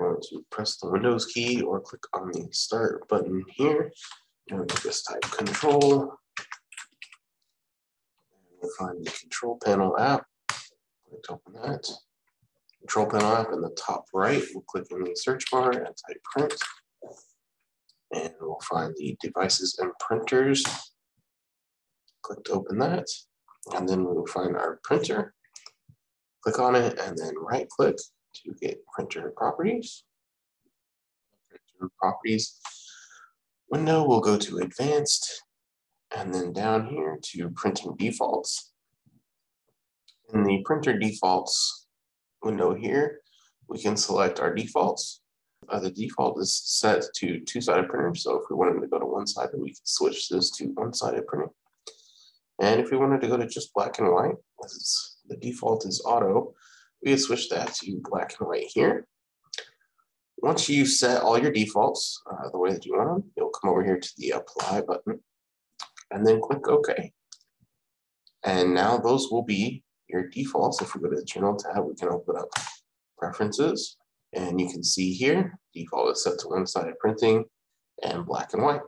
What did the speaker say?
want to press the Windows key or click on the start button here. And just type control. And we'll find the control panel app. Click open that. Control panel app in the top right. We'll click in the search bar and type print. And we'll find the devices and printers. Click to open that. And then we'll find our printer. Click on it and then right click to get printer properties. Printer properties window, we'll go to advanced and then down here to printing defaults. In the printer defaults window here, we can select our defaults. Uh, the default is set to two-sided printer, so if we wanted to go to one-sided, we can switch this to one-sided printing. And if we wanted to go to just black and white, the default is auto, we can switch that to black and white here. Once you set all your defaults uh, the way that you want them, you'll come over here to the apply button and then click OK. And now those will be your defaults. If we go to the general tab, we can open up preferences and you can see here, default is set to one-sided printing and black and white.